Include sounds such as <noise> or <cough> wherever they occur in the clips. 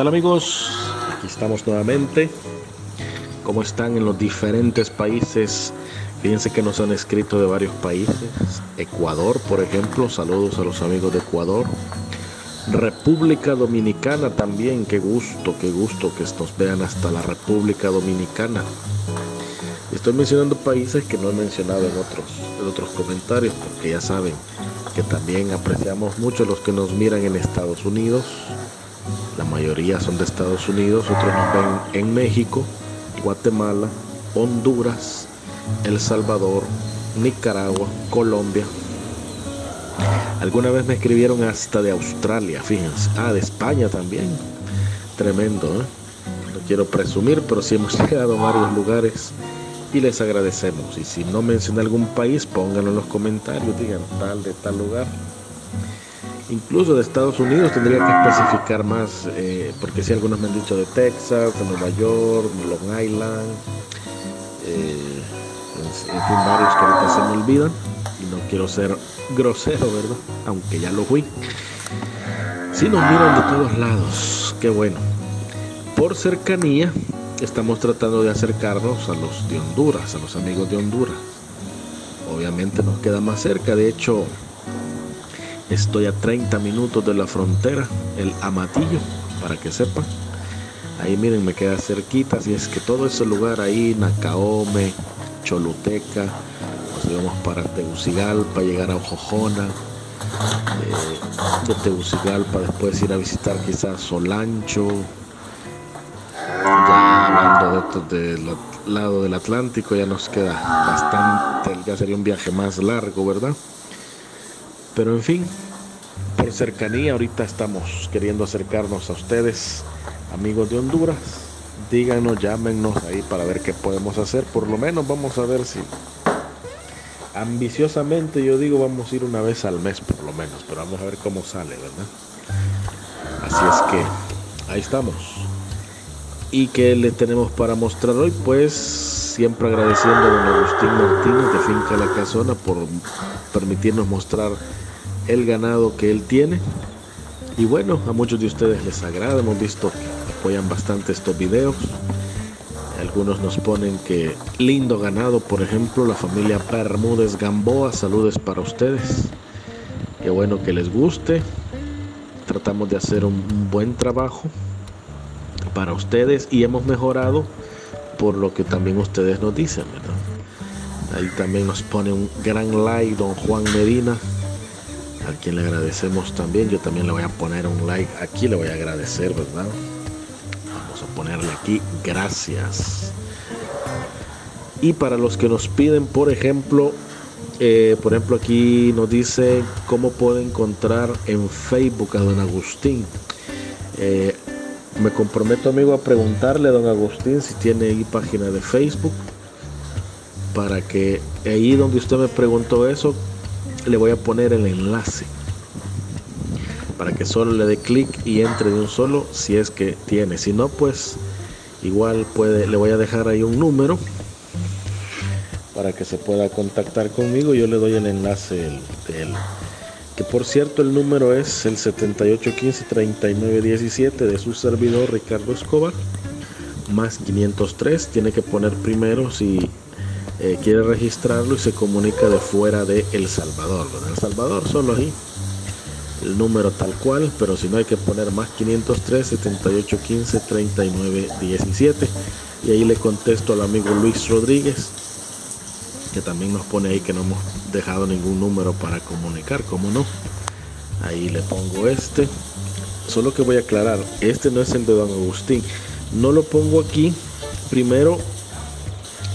tal amigos? Aquí estamos nuevamente. ¿Cómo están en los diferentes países? Fíjense que nos han escrito de varios países. Ecuador, por ejemplo. Saludos a los amigos de Ecuador. República Dominicana también. Qué gusto, qué gusto que nos vean hasta la República Dominicana. Estoy mencionando países que no he mencionado en otros, en otros comentarios, porque ya saben que también apreciamos mucho los que nos miran en Estados Unidos, la mayoría son de Estados Unidos, otros nos ven en México, Guatemala, Honduras, El Salvador, Nicaragua, Colombia. Alguna vez me escribieron hasta de Australia, fíjense. Ah, de España también. Tremendo, ¿eh? No quiero presumir, pero sí hemos <laughs> llegado a varios lugares y les agradecemos. Y si no menciona algún país, pónganlo en los comentarios, digan tal de tal lugar incluso de Estados Unidos tendría que especificar más, eh, porque si algunos me han dicho de Texas, de Nueva York, Long Island, eh, en fin, varios que ahorita se me olvidan, y no quiero ser <laughs> grosero, ¿verdad? Aunque ya lo fui. Si nos miran de todos lados, qué bueno. Por cercanía, estamos tratando de acercarnos a los de Honduras, a los amigos de Honduras. Obviamente nos queda más cerca, de hecho, Estoy a 30 minutos de la frontera, el Amatillo, para que sepan. Ahí miren, me queda cerquita, así es que todo ese lugar ahí, Nacaome, Choluteca, nos íbamos para Tegucigalpa, llegar a Ojojona, eh, de Tegucigalpa después ir a visitar quizás Solancho, ya hablando de, del lado del Atlántico ya nos queda bastante, ya sería un viaje más largo, ¿verdad? Pero en fin, por cercanía, ahorita estamos queriendo acercarnos a ustedes, amigos de Honduras. Díganos, llámenos ahí para ver qué podemos hacer. Por lo menos vamos a ver si ambiciosamente yo digo vamos a ir una vez al mes por lo menos, pero vamos a ver cómo sale, ¿verdad? Así es que ahí estamos. ¿Y qué le tenemos para mostrar hoy? Pues siempre agradeciendo a don Agustín Martínez de Finca La Casona por permitirnos mostrar el ganado que él tiene. Y bueno, a muchos de ustedes les agrada, hemos visto que apoyan bastante estos videos. Algunos nos ponen que lindo ganado, por ejemplo, la familia Bermúdez Gamboa, saludos para ustedes. Qué bueno que les guste. Tratamos de hacer un buen trabajo para ustedes y hemos mejorado por lo que también ustedes nos dicen, Ahí también nos pone un gran like don Juan Medina a quien le agradecemos también. Yo también le voy a poner un like aquí, le voy a agradecer, ¿verdad? Vamos a ponerle aquí gracias. Y para los que nos piden, por ejemplo, eh, por ejemplo aquí nos dice cómo puede encontrar en Facebook a don Agustín. Eh, me comprometo amigo a preguntarle a don Agustín si tiene ahí página de Facebook para que ahí donde usted me preguntó eso le voy a poner el enlace para que solo le dé clic y entre de un solo si es que tiene. Si no, pues igual puede, le voy a dejar ahí un número para que se pueda contactar conmigo. Yo le doy el enlace de él. Que por cierto el número es el 7815-3917 de su servidor Ricardo Escobar. Más 503. Tiene que poner primero si eh, quiere registrarlo y se comunica de fuera de El Salvador. El Salvador solo ahí el número tal cual, pero si no hay que poner más 503 7815 3917 y ahí le contesto al amigo Luis Rodríguez que también nos pone ahí que no hemos dejado ningún número para comunicar, como no. Ahí le pongo este. Solo que voy a aclarar, este no es el de Don Agustín. No lo pongo aquí. Primero,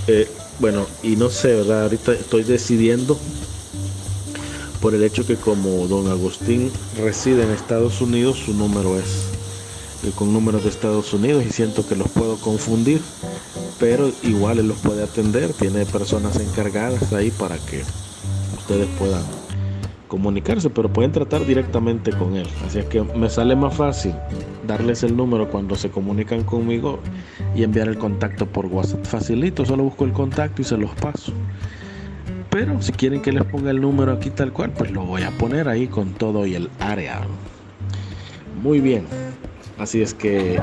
eh, bueno, y no sé, ¿verdad? Ahorita estoy decidiendo por el hecho que como don Agustín reside en Estados Unidos, su número es con números de Estados Unidos y siento que los puedo confundir, pero igual él los puede atender, tiene personas encargadas ahí para que ustedes puedan comunicarse, pero pueden tratar directamente con él. Así es que me sale más fácil darles el número cuando se comunican conmigo y enviar el contacto por WhatsApp. Facilito, solo busco el contacto y se los paso. Pero si quieren que les ponga el número aquí tal cual, pues lo voy a poner ahí con todo y el área. Muy bien. Así es que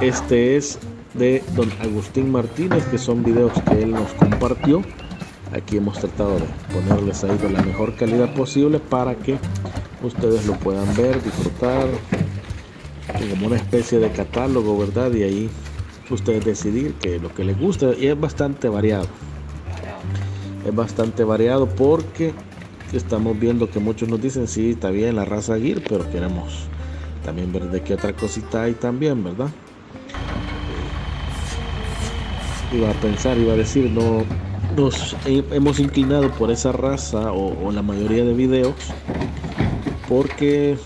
este es de don Agustín Martínez, que son videos que él nos compartió. Aquí hemos tratado de ponerles ahí de la mejor calidad posible para que ustedes lo puedan ver, disfrutar, como una especie de catálogo, ¿verdad? Y ahí ustedes decidir que lo que les gusta y es bastante variado. Es bastante variado porque estamos viendo que muchos nos dicen, sí, está bien la raza Gear, pero queremos también ver de qué otra cosita hay también, ¿verdad? Iba a pensar, iba a decir, no nos hemos inclinado por esa raza o, la mayoría de videos porque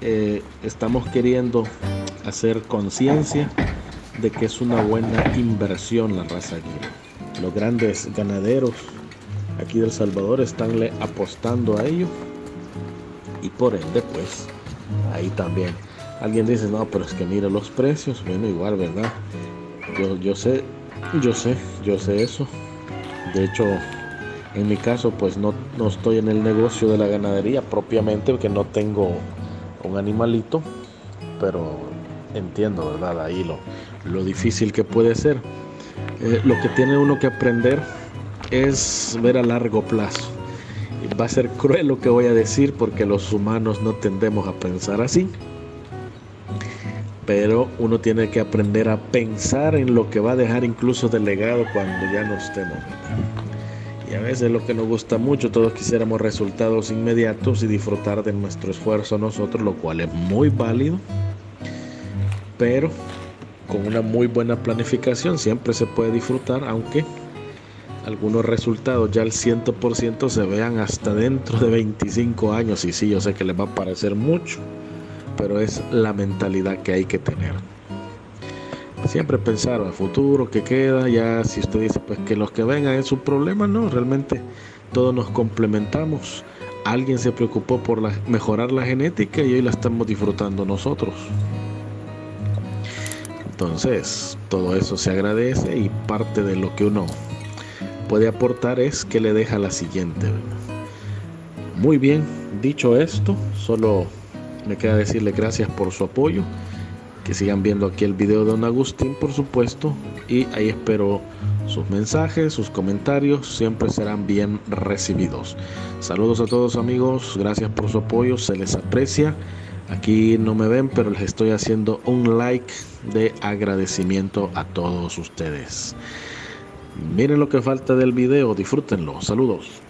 eh, estamos queriendo hacer conciencia de que es una buena inversión la raza Gear. Los grandes ganaderos aquí del Salvador están apostando a ello y por ende pues ahí también alguien dice no pero es que mira los precios bueno igual verdad yo, yo sé yo sé yo sé eso de hecho en mi caso pues no, no estoy en el negocio de la ganadería propiamente porque no tengo un animalito pero entiendo verdad ahí lo, lo difícil que puede ser eh, lo que tiene uno que aprender es ver a largo plazo. Va a ser cruel lo que voy a decir porque los humanos no tendemos a pensar así. Pero uno tiene que aprender a pensar en lo que va a dejar incluso de legado cuando ya no estemos. Y a veces lo que nos gusta mucho, todos quisiéramos resultados inmediatos y disfrutar de nuestro esfuerzo nosotros, lo cual es muy válido. Pero con una muy buena planificación siempre se puede disfrutar, aunque algunos resultados ya al 100% se vean hasta dentro de 25 años. Y sí, yo sé que les va a parecer mucho, pero es la mentalidad que hay que tener. Siempre pensar al futuro, que queda, ya si usted dice pues que los que vengan es un problema, no, realmente todos nos complementamos. Alguien se preocupó por mejorar la genética y hoy la estamos disfrutando nosotros. Entonces, todo eso se agradece y parte de lo que uno puede aportar es que le deja la siguiente. Muy bien, dicho esto, solo me queda decirle gracias por su apoyo. Que sigan viendo aquí el video de Don Agustín, por supuesto. Y ahí espero sus mensajes, sus comentarios. Siempre serán bien recibidos. Saludos a todos amigos. Gracias por su apoyo. Se les aprecia. Aquí no me ven, pero les estoy haciendo un like de agradecimiento a todos ustedes. Miren lo que falta del video, disfrútenlo. Saludos.